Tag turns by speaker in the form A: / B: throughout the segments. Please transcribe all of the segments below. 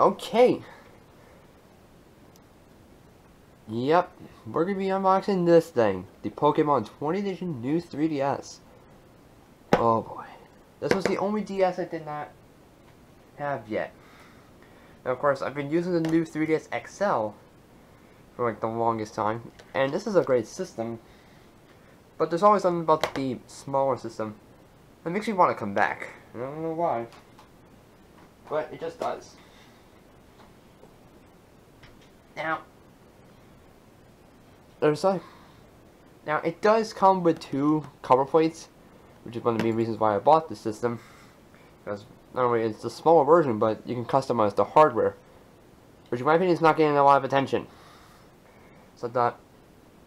A: Okay. Yep, we're gonna be unboxing this thing, the Pokemon 20 Edition New 3DS. Oh boy. This was the only DS I did not have yet. And of course, I've been using the new 3DS XL for like the longest time, and this is a great system. But there's always something about the smaller system that makes me want to come back. I don't know why, but it just does. Now, there's like, now it does come with two cover plates, which is one of the main reasons why I bought this system. Because not only it's a smaller version, but you can customize the hardware, which in my opinion is not getting a lot of attention. So I thought,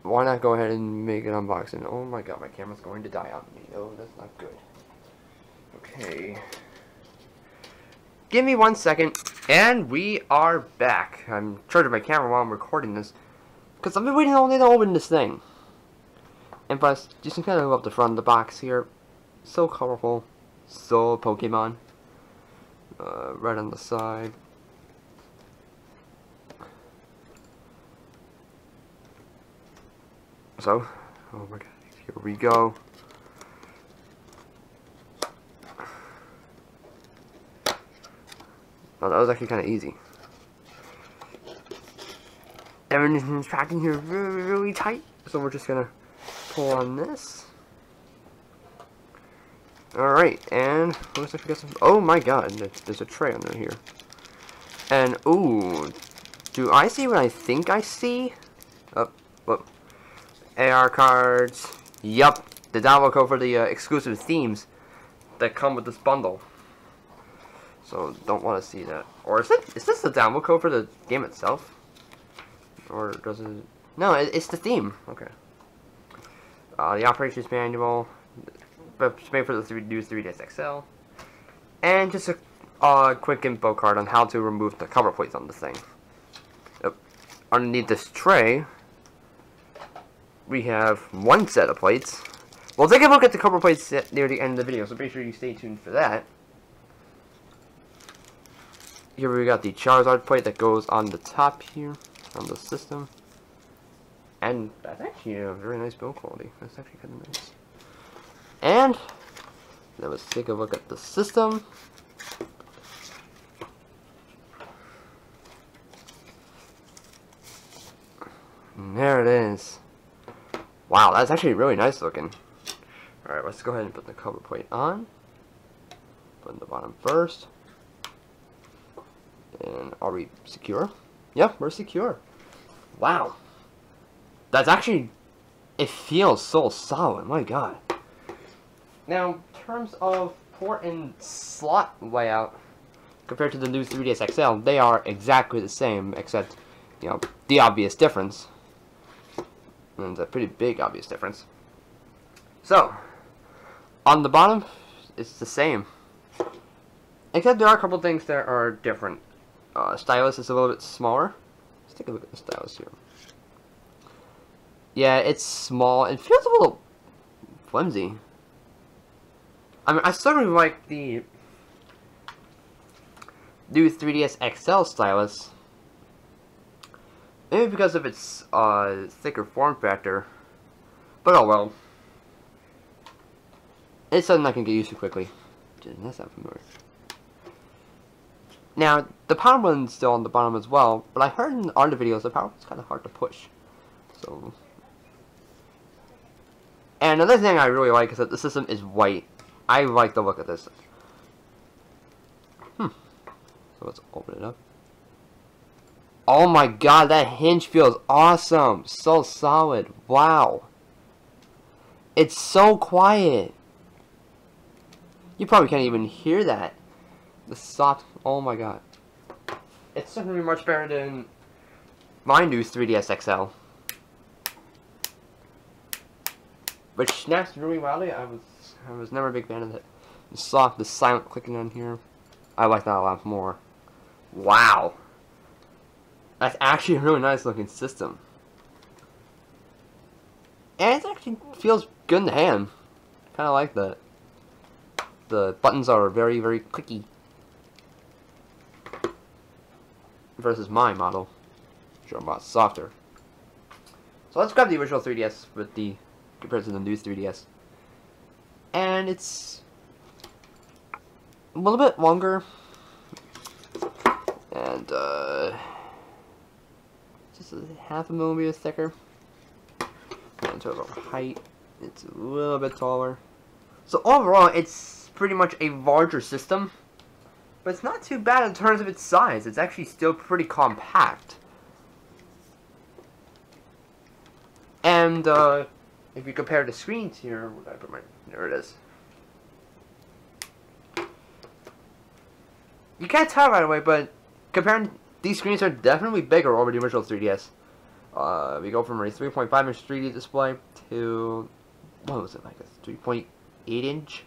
A: why not go ahead and make an unboxing? Oh my god, my camera's going to die on me. Oh, that's not good. Okay. Give me one second, and we are back. I'm charging my camera while I'm recording this, because I've been waiting all day to open this thing. And plus, just kind of up the front of the box here. So colorful. So Pokemon. Uh, right on the side. So, oh my god, here we go. Oh, that was actually kind of easy. Everything's packed in here really, really tight. So we're just gonna pull on this. Alright, and what I forget some oh my god, there's a tray under here. And ooh, do I see what I think I see? Oh, whoop. AR cards. Yup, the download code for the uh, exclusive themes that come with this bundle. So don't want to see that. Or is it? Is this the download code for the game itself? Or does it? No, it, it's the theme. Okay. Uh, the operations manual, it's made for the 3, new 3DS XL, and just a uh, quick info card on how to remove the cover plates on the thing. Yep. Underneath this tray, we have one set of plates. We'll take a look at the cover plates near the end of the video, so be sure you stay tuned for that. Here we got the Charizard plate that goes on the top here, on the system. And that's actually a very nice build quality. That's actually kind of nice. And let's take a look at the system. And there it is. Wow, that's actually really nice looking. Alright, let's go ahead and put the cover plate on. Put in the bottom first. And are we secure? Yep, we're secure. Wow. That's actually, it feels so solid, my god. Now, in terms of port and slot layout, compared to the new 3DS XL, they are exactly the same, except, you know, the obvious difference. And it's a pretty big obvious difference. So, on the bottom, it's the same. Except there are a couple things that are different. Uh, stylus is a little bit smaller. Let's take a look at the stylus here. Yeah, it's small. It feels a little flimsy. I mean, I still really like the new 3DS XL stylus. Maybe because of its uh, thicker form factor. But oh well. It's something I can get used to quickly. That's not familiar. Now, the power button's still on the bottom as well, but I heard in other videos the power button's kind of hard to push. So, and another thing I really like is that the system is white. I like the look of this. Hmm. So let's open it up. Oh my god, that hinge feels awesome. So solid. Wow. It's so quiet. You probably can't even hear that. The soft, oh my god. It's certainly much better than my new 3DS XL. Which snaps really loudly. I was I was never a big fan of it. The soft, the silent clicking on here. I like that a lot more. Wow. That's actually a really nice looking system. And it actually feels good in the hand. Kinda like that. The buttons are very, very clicky. Versus my model, lot softer. So let's grab the original 3DS with the compared to the new 3DS. And it's a little bit longer and uh, just a half a millimeter thicker. In terms of height, it's a little bit taller. So overall, it's pretty much a larger system, but it's not too bad in terms of its size. It's actually still pretty compact. And uh, if you compare the screens here, put my there it is. You can't tell right away, but comparing these screens are definitely bigger over the original 3DS. Uh, we go from a 3.5 inch 3D display to what was it like a 3.8 inch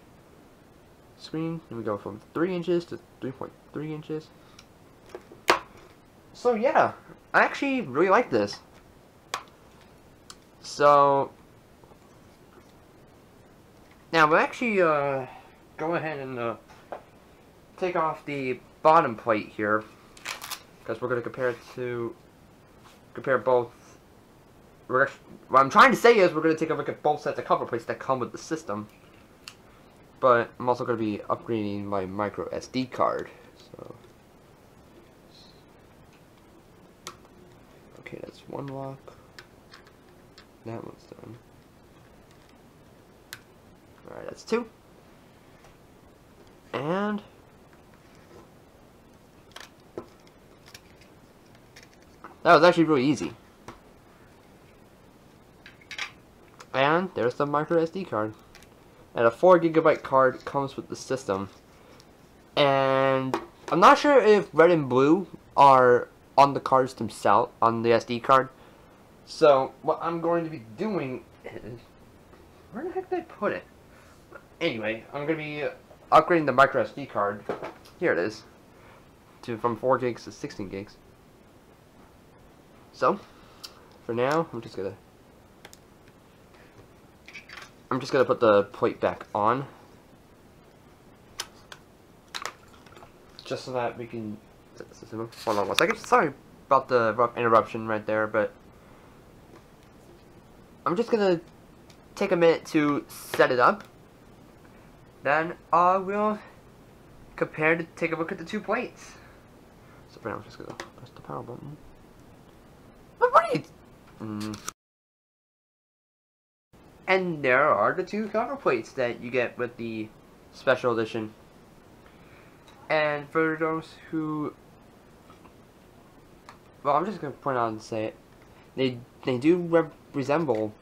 A: screen, and we go from 3 inches to 3.3 inches. So yeah, I actually really like this. So now we'll actually uh, go ahead and uh, take off the bottom plate here because we're going to compare it to compare both actually, what I'm trying to say is we're going to take a look at both sets of cover plates that come with the system but I'm also going to be upgrading my micro SD card so. Okay that's one lock. That one's done. Alright that's two. And. That was actually really easy. And there's the micro SD card. And a 4 gigabyte card comes with the system. And I'm not sure if red and blue are on the cards themselves, on the SD card. So, what I'm going to be doing is... Where the heck did I put it? Anyway, I'm going to be upgrading the micro SD card. Here it is. To, from 4 gigs to 16 gigs. So, for now, I'm just gonna I'm just gonna put the plate back on. Just so that we can hold on one second. Sorry about the interruption right there but I'm just gonna take a minute to set it up. Then I will compare to take a look at the two plates so for now I'm just gonna press the power button. Mm. And there are the two cover plates that you get with the special edition. And for those who, well, I'm just gonna point out and say it. They they do resemble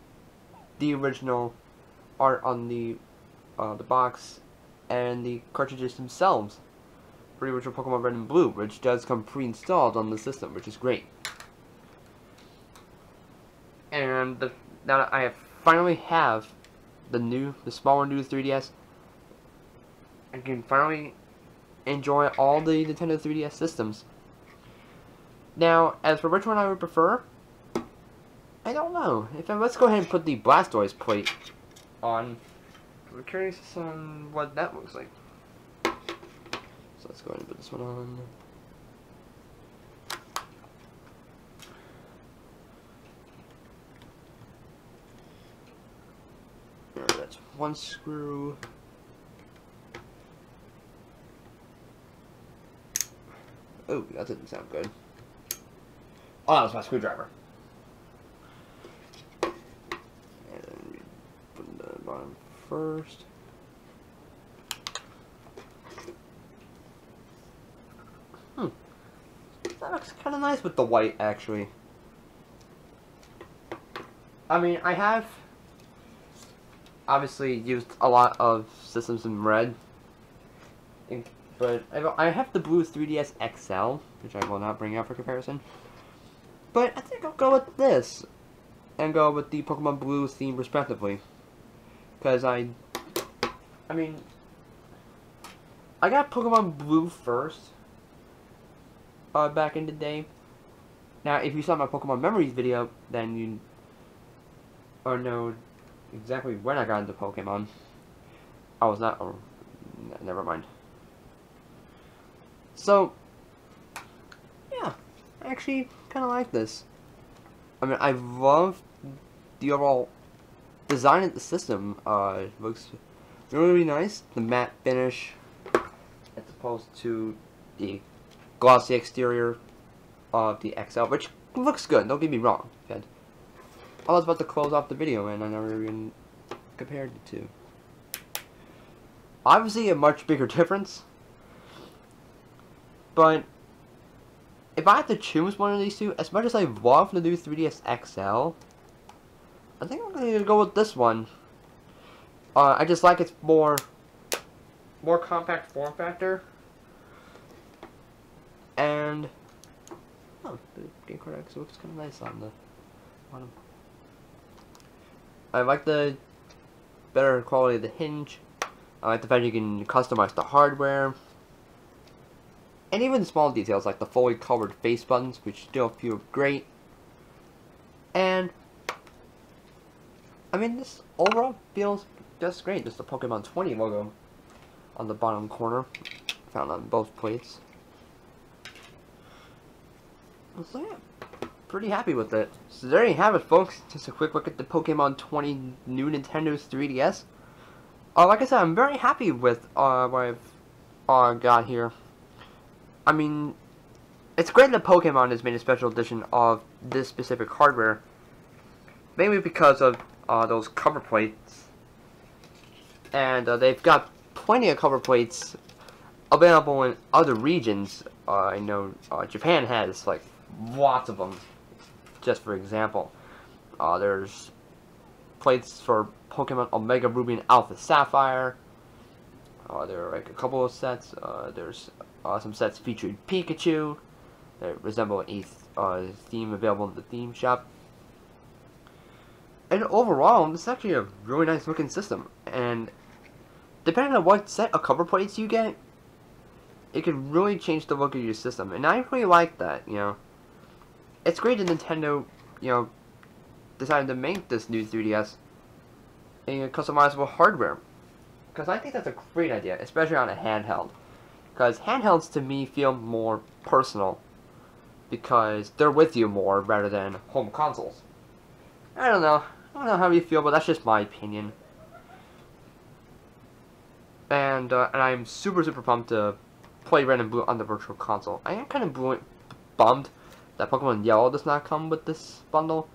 A: the original art on the uh, the box and the cartridges themselves for the original Pokemon Red and Blue, which does come pre-installed on the system, which is great and the, now that I finally have the new, the smaller new 3DS, I can finally enjoy all the Nintendo 3DS systems. Now, as for which one I would prefer, I don't know. If I, let's go ahead and put the Blastoise plate on. I'm curious on what that looks like. So let's go ahead and put this one on. One screw. Oh, that didn't sound good. Oh, that was my screwdriver. And put the bottom first. Hmm. That looks kind of nice with the white, actually. I mean, I have obviously used a lot of systems in red. But I have the blue 3DS XL, which I will not bring out for comparison. But I think I'll go with this. And go with the Pokemon Blue theme respectively. Because I... I mean... I got Pokemon Blue first. Uh, back in the day. Now, if you saw my Pokemon Memories video, then you... Or know exactly when I got into Pokemon. I was not, oh, never mind. So, yeah, I actually kind of like this. I mean, I love the overall design of the system. Uh, looks really nice. The matte finish, as opposed to the glossy exterior of the XL, which looks good. Don't get me wrong. I was about to close off the video, and I never even compared the two. Obviously, a much bigger difference. But if I had to choose one of these two, as much as I love the new 3DS XL, I think I'm going to go with this one. Uh, I just like its more, more compact form factor. And, oh, the game card actually looks kind of nice on the bottom. I like the better quality of the hinge. I like the fact you can customize the hardware. And even the small details like the fully covered face buttons, which still feel great. And, I mean, this overall feels just great. Just the Pokemon 20 logo on the bottom corner, found on both plates. So yeah, pretty happy with it. So there you have it, folks. Just a quick look at the Pokemon 20 new Nintendo's 3DS. Uh, like I said, I'm very happy with uh, what I've uh, got here. I mean, it's great that Pokemon has made a special edition of this specific hardware. Mainly because of uh, those cover plates. And uh, they've got plenty of cover plates available in other regions. Uh, I know uh, Japan has like lots of them. Just for example, uh, there's plates for Pokemon Omega Ruby and Alpha Sapphire. Uh, there are like a couple of sets. Uh, there's uh, some sets featuring Pikachu that resemble a uh, theme available in the theme shop. And overall, this is actually a really nice looking system. And depending on what set of cover plates you get, it can really change the look of your system. And I really like that, you know. It's great that Nintendo, you know, decided to make this new 3DS a customizable hardware. Because I think that's a great idea, especially on a handheld. Because handhelds to me feel more personal. Because they're with you more rather than home consoles. I don't know. I don't know how you feel, but that's just my opinion. And, uh, and I'm super, super pumped to play Red and Blue on the Virtual Console. I am kind of bummed that Pokemon Yellow does not come with this bundle.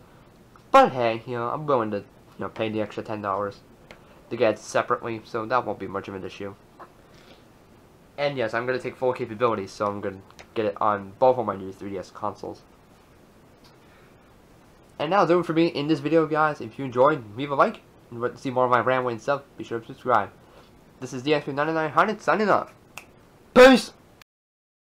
A: But hey, you know, I'm willing to, you know, pay the extra $10 to get it separately, so that won't be much of an issue. And yes, I'm going to take full capability, so I'm going to get it on both of my new 3DS consoles. And now, that's it for me in this video, guys. If you enjoyed, leave a like. And want to see more of my rambling stuff, be sure to subscribe. This is DX9900 signing off. Peace!